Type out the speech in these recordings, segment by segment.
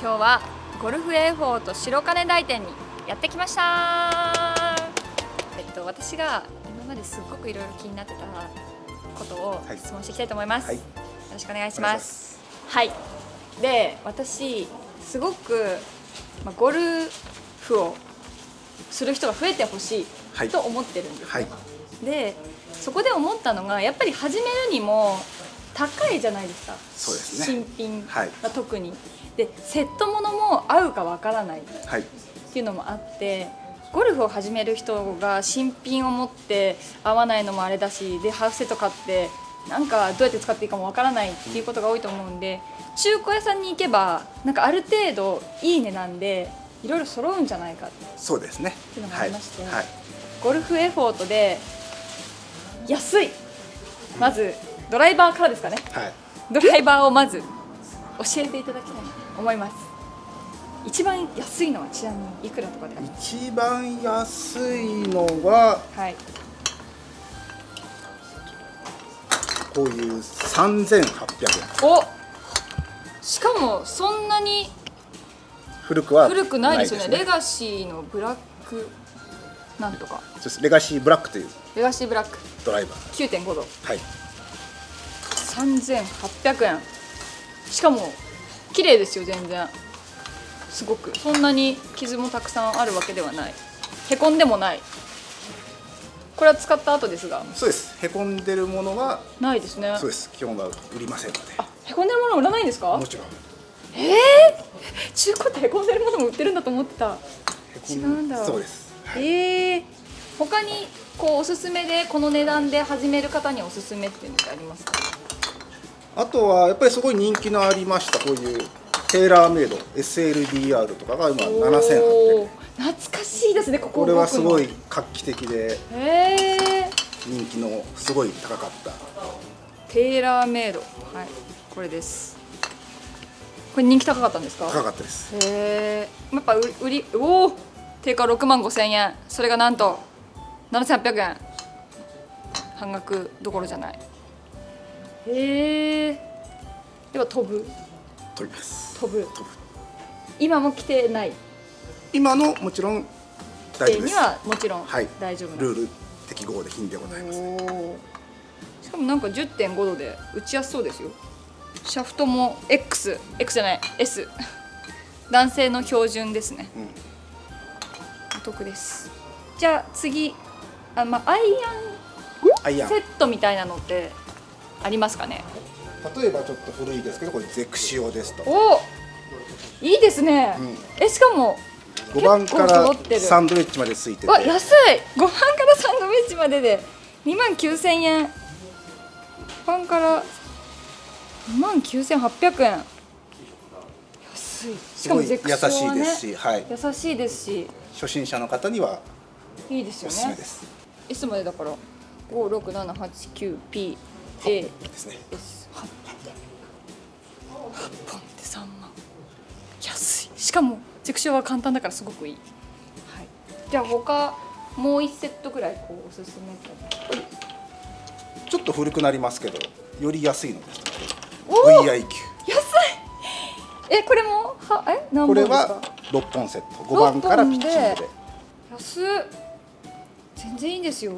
今日はゴルフエフォート白金台店にやってきました。えっと私が今まですっごくいろいろ気になってたことをはい。質問していきたいと思います、はい。よろしくお願いします。はい。で私すごく、まあ、ゴルフをする人が増えてほしはい。いと思ってるんです、はい。でそこで思ったのがやっぱり始めるにも高いじゃないですか。そうですね。新品は特に、でセットものも合うかわからないっはい。ていうのもあってゴルフを始める人が新品を持って合わないのもあれだしでハーフセット買ってなんかどうやって使っていいかもわからないっていうことが多いと思うんで中古屋さんに行けばなんかある程度いい値段でいろいろ揃うんじゃないかって。そうですね。いうのがあはいりましてはい。ゴルフエフォートで安い。まずドライバーからですかね。はい。ドライバーをまず教えていただきたいなと思います。一番安いのはちなみにいくらとかで一番安いのははい。こういう3800円。おしかもそんなに古くは古くないですよね。レガシーのブラックなんとかレガシーブラックというレガシーブラックドライバー9.5度はい3800円。しかも綺麗ですよ全然。すごく。そんなに傷もたくさんあるわけではない。へこんでもない。これは使った後ですが。そうです。へこんでるものはないですね。そうです。基本は売りませんので。あへこんでるもの売らないんですか？もちろん。えー、中古ってへこんでるものも売ってるんだと思ってた。へこ違うんだ。そうです。はい。えー、他にこうおすすめでこの値段で始める方におすすめっていうのってありますか？あとはやっぱりすごい人気のありましたこういうテーラーメイド SLDR とかが今7800おー。円。懐かしいですねこここれはすごい画期的で人気のすごい高かった。テーラーメイド。はい。これです。これ人気高かったんですか？高かったです。へえやっぱ売り売りおお定価6万5千円。それがなんと7800円。半額どころじゃないへえでは飛ぶ。飛びます。飛ぶ。飛ぶ。今も来てない。今のもちろん大丈夫です。にはもちろんはい。大丈夫な、ルール適合で品でございます。おー。しかもなんか10.5度で打ちやすそうですよ。シャフトも XX じゃない。S 男性の標準ですね。うん。お得です。じゃあ次。あ、まあ、アイアン。セットみたいなのってありますかね？例えばちょっと古いですけどこれゼクシオですとおいいですね、うん。えしかも5番からサンドウェッジまでついてて。わ安い。5番からサンドウェッジまでで。2万9000円。5番から2万9800円。安い。しかもゼクシしョンはねいですし、はい、優しいですし。初心者の方にはいいですよおすすめねです。S までだから？56789PA ですね。S8 本8本で3万。安い。しかもゼクションは簡単だからすごくいい、はい、じゃあ他もう1セットぐらいこうおすすめちょっと古くなりますけどより安いのです VIQ 安い！えこれも？はえ？何これ本ですか？は6本セット。5番からピッチングで。安っ。全然いいんですよ。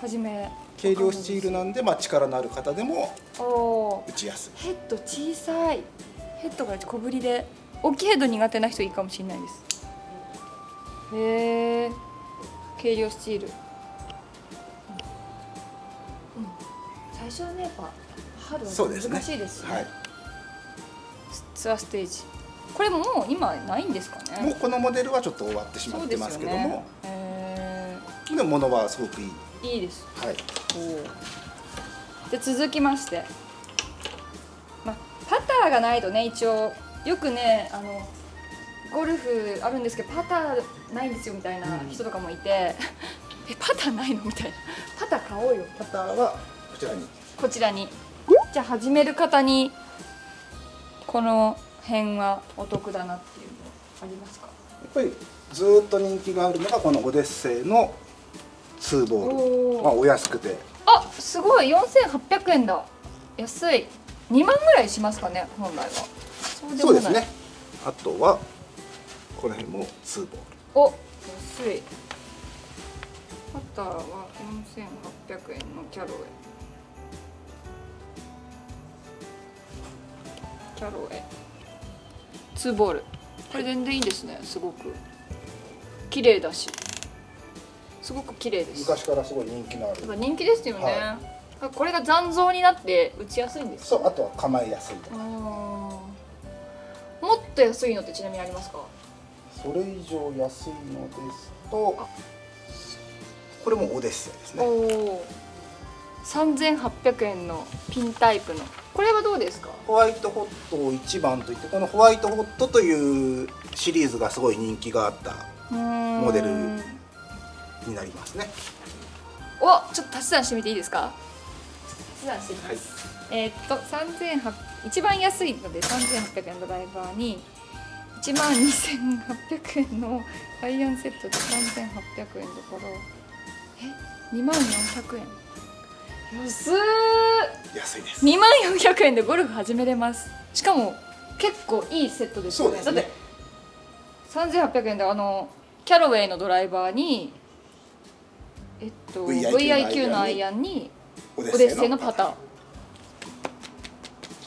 はじめ軽量スチールなんで、まあ、力のある方でも打ちやすい。ヘッド小さい。ヘッドが小ぶりで大きいヘッド苦手な人いいかもしれないです。へえ軽量スチール、うん。最初はねやっぱ春は難しいですしね。はい、ツアーステージ。これももう今ないんですかね？もうこのモデルはちょっと終わってしまってますけども。へでも物はすごくいい、ーいいです。はい、で続きまして、まあ、パターがないとね一応。よくねあのゴルフあるんですけどパターないんですよみたいな人とかもいて、えパターないの？みたいな。パター買おうよ。パターはこちらに。こちらに。じゃあ始める方にこの辺はお得だなっていうのありますか？やっぱりずーっと人気があるのがこのオデッセイの2ボール。まあ、お安くて。あすごい。4800円だ。安い。2万ぐらいしますかね本来は。そうですね。あとはこの辺も2ボール。お安い。パターは4800円のキャロウェイキャロウェイ2ボール。これ全然いいですねすごく。綺麗だしすごく綺麗です。昔からすごい人気のある。人気ですよね、はこれが残像になって打ちやすいんです。そうあとは構えやすいとか。もっと安いのってちなみにありますか？それ以上安いのですとこれもオデッセイですおねお3800円のピンタイプの。これはどうですか？ホワイトホットを1番といってこのホワイトホットというシリーズがすごい人気があったモモデルになりますね。おちょっと足し算してみていいですか？足し算してみます、えーっと3800一番安いので3800円のドライバーに1万2800円のアイアンセットで3800円だからえ2万400円。安っ！安いです。2万400円でゴルフ始めれます。しかも結構いいセットですよね。そうですね。だって3800円であのキャロウェイのドライバーにえっと VIQ のアイアンにオオデッセイのパターン。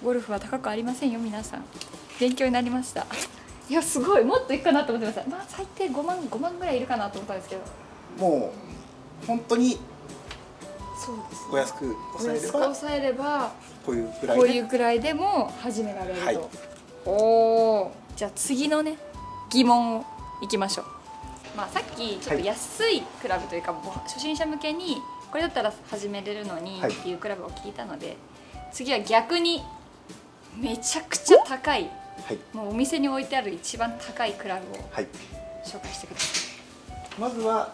ゴルフは高くありませんよ皆さん。勉強になりました。いやすごい。もっといくかなと思ってました。まあ最低5万5万ぐらいいるかなと思ったんですけど。もう本当にそうですね。お安くお抑えれば安く抑えればこういうぐらいで。こういうくらいでも始められると、はい。おおじゃあ次のね疑問をいきましょうまあさっきちょっと安いクラブというか、初心者向けにこれだったら始めれるのにはい。っていうクラブを聞いたので、次は逆にめちゃくちゃ高いはい。もうお店に置いてある一番高いクラブをはい。紹介してください。まずは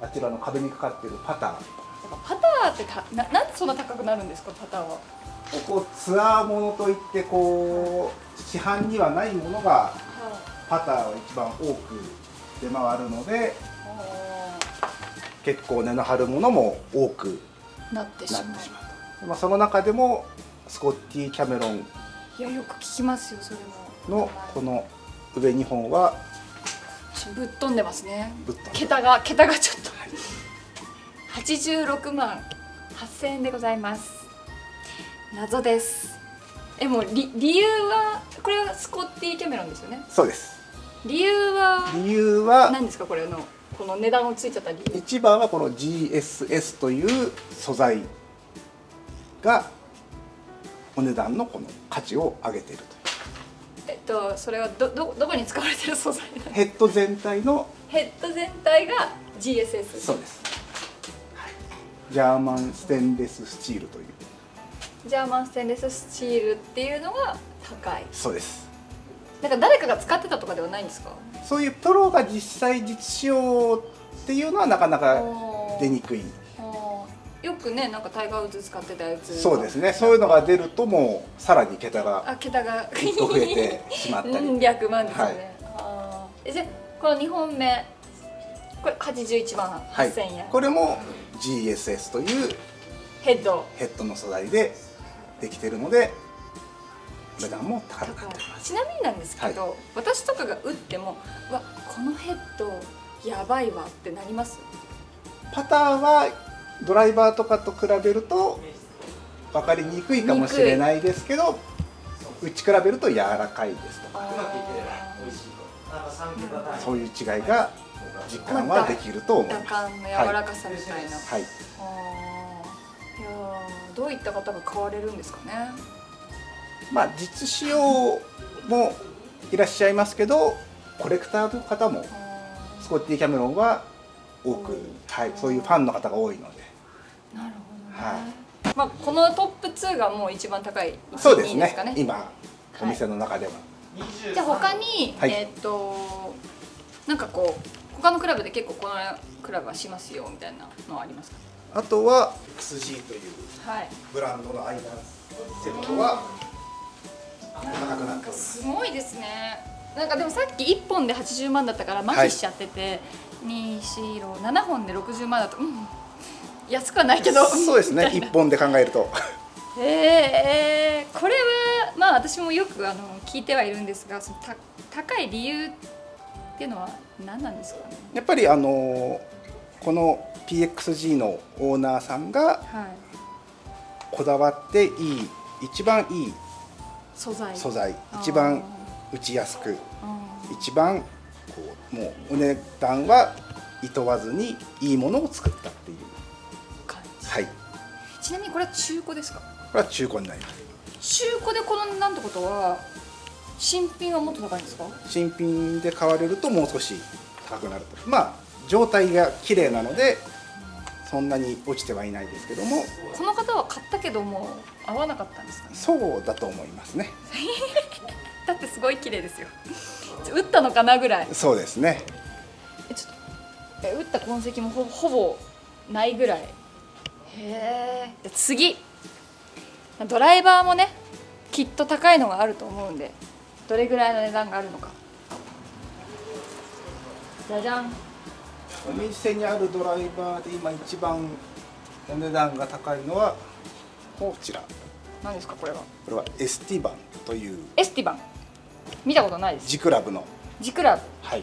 あちらの壁にかかっているパター。パターってたななんでそんな高くなるんですかパターは？ここツアーものといってこう市販にはないものがパターは一番多く出回るので結構値の張るものも多くなってしまう。まあ、その中でもスコッティ・キャメロンいやよく聞きますよそれも。のこの上2本はぶっ飛んでますね。ぶっ飛んで桁が桁がちょっと。86万8000円でございます。謎です。えもう理理由はこれはスコッティ・キャメロンですよね？そうです理由は？理由は？何ですかこれの？この値段をついちゃった理由。一番はこの GSS という素材がお値段のこの価値を上げているえっとそれはどどどこに使われてる素材なヘッド全体の？ヘッド全体が GSS そうです、ジャーマンステンレススチールという。ジャーマンステンレススチールっていうのが高い。そうですなんか誰かが使ってたとかではないんですか？そういうプロが実際実使用っていうのはなかなか出にくい。よくねなんかタイガー・ウッズ使ってたやつそうですね。そういうのが出るともうさらに桁があ桁が。増えてしまったり。うん100万ですよね、はい。じゃあこの2本目。これ81万はい。8000円、これも GSS というヘッド。ヘッドの素材でできてるので値段も高くなってます。ちなみになんですけど、私とかが打ってもうわこのヘッドやばいわってなります？パターはドライバーとかと比べると分かりにくいかもしれないですけど打ち比べると柔らかいですと。かそういう違いが実感はできると思い打ます。感の柔らかさみたいな、はい、あー。いやーどういった方が買われるんですかね？まあ実使用もいらっしゃいますけどコレクターの方もあスコッティ・キャメロンは多く、はい、そういうファンの方が多いので。ーなるほどね、はい。まあ、このトップ2がもう一番高い1そうですね。ね。今お店の中では、じゃあ他に、はい。えーっとなんかこう他のクラブで結構このクラブはしますよみたいなのはありますか？あとは XG というはいブランドのアイアンセットは高くなすすごいですね。なんかでもさっき1本で80万だったから麻痺しちゃってて、2 4 6 7本で60万だとうん。安くはないけど。そうですね。みたいな1本で考えると。えー、これはままあ私もよくあの聞いてはいるんですがそのた高い理由っていうのは何なんですかね？やっぱりあのこの PXG のオーナーさんがはい。こだわっていい一番いい素材。素材。一番打ちやすく。あ一番こうもうお値段はいとわずにいいものを作ったっていう。ー感じ。はい。ちなみにこれは中古ですか？これは中古になります。中古でこの値段ってことは新品はもっと高いんですか？新品で買われるともう少し高くなると。まあ状態が綺麗なのでそんなに落ちてはいないですけども。この方は買ったけども合わなかったんですかね？そうだと思いますね。だってすごい綺麗ですよ。打ったのかなぐらい。そうですね。えちょっとえ打った痕跡もほぼほぼないぐらい。へえで次。ドライバーもねきっと高いのがあると思うんでどれぐらいの値段があるのか。じゃじゃんお店にあるドライバーで今一番お値段が高いのはこちら。何ですかこれは？これはエスティバンという。エスティバン？見たことないです。ジクラブの、ジクラブ？はい、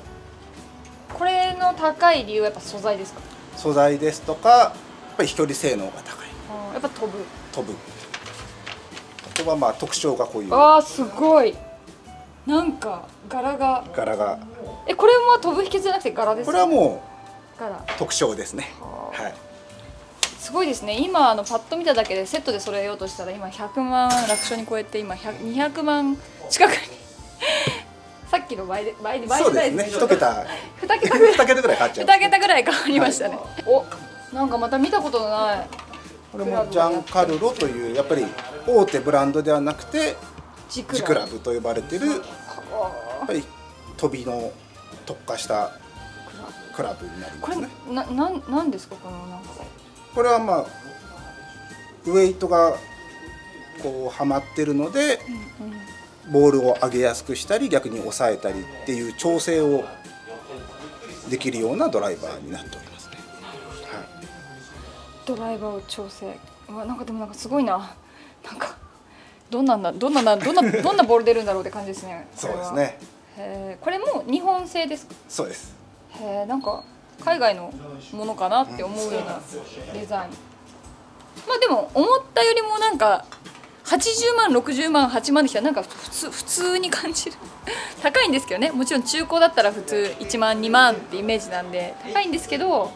これの高い理由はやっぱ素材ですか？素材ですとかやっぱり飛距離性能が高い。やっぱ飛ぶ。飛ぶ。あとはまあ特徴がこういう。あーすごい。なんか柄が。柄が。えこれは飛ぶ秘訣じゃなくて柄ですか？これはも柄う特徴ですね。ははい。すごいですね。今あのパッと見ただけでセットで揃えようとしたら今100万楽勝に超えて今100 200万近くに。さっきの倍で倍で倍そうでないですね。一桁。2桁ぐらい。二桁ぐらい買っちゃう。2桁ぐらい変わりましたね、おなんかまた見たことのない。これもジャンカルロというやっぱり大手ブランドではなくてジクラブ。と呼ばれてるやっあぱり飛びの特化したークラブになりこれますね。ななんなんですかこのなんか。これはまあウエイトがこうはまってるのでボールを上げやすくしたり逆に抑えたりっていう調整をできるようなドライバーになっておりますね、はい、ドライバーを調整。うわなんかでもなんかすごいな。なんかどんなんだどんななどんなどんなボール出るんだろうって感じですね。そうですね。へー。これも日本製ですか？そうですへえんか海外のものかなって思うようなデザイン。まあでも思ったよりもなんか80万60万8万できたらなんか普通普通に感じる。高いんですけどね。もちろん中古だったら普通1万2万ってイメージなんで高いんですけど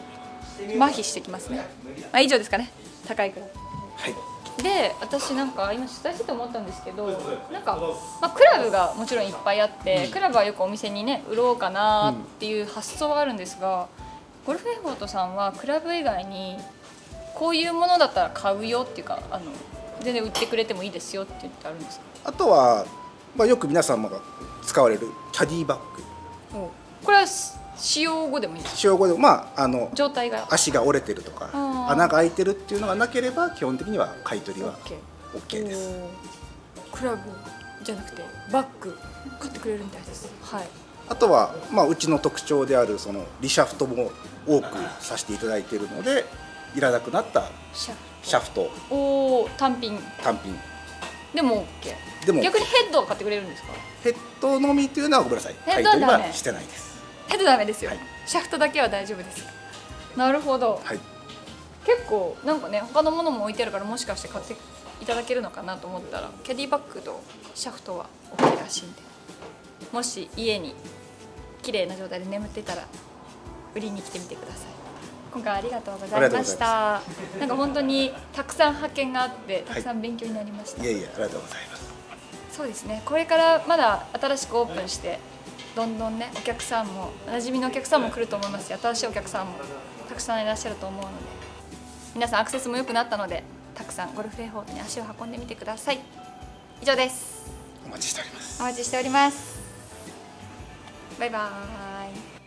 麻痺してきますね。まあ以上ですかね。高いくら。いはい。で私なんか今取材してて思ったんですけどなんか、まあ、クラブがもちろんいっぱいあって、クラブはよくお店にね売ろうかなっていう発想はあるんですが、ゴルフエフォートさんはクラブ以外にこういうものだったら買うよっていうかあの全然売ってくれてもいいですよって言ってあるんですか？あとは、まあ、よく皆様が使われるキャディバッグ。これは使用後でもいいです使用後でもまああの状態が。足が折れてるとか穴が開いてるっていうのがなければ基本的には買い取りは OK です。クラブじゃなくてバッグ。買ってくれるみたいです。はい。あとは、まあ、うちの特徴であるそのリシャフトも多くさせていただいているのでいらなくなったシャフト。おお単品。単品。でも OK でも逆にヘッドは買ってくれるんですか？ヘッドのみっていうのはごめんなさい。ヘッ買い取りドはしてないですヘッドダメですよ、はい。シャフトだけは大丈夫です。なるほど。はい。結構なんかね他のものも置いてあるからもしかして買っていただけるのかなと思ったらキャディバッグとシャフトは OK らしいんでもし家に綺麗な状態で眠っていたら売りに来てみてください。今回ありがとうございました。なんか本当にたくさん発見があってたくさん勉強になりました、いえいえありがとうございます。そうですね。これからまだ新しくオープンしてどんどんねお客さんもおなじみのお客さんも来ると思いますし新しいお客さんもたくさんいらっしゃると思うので。皆さんアクセスも良くなったのでたくさんゴルフエフォートに足を運んでみてください。以上です。お待ちしております。お待ちしております。バイバーイ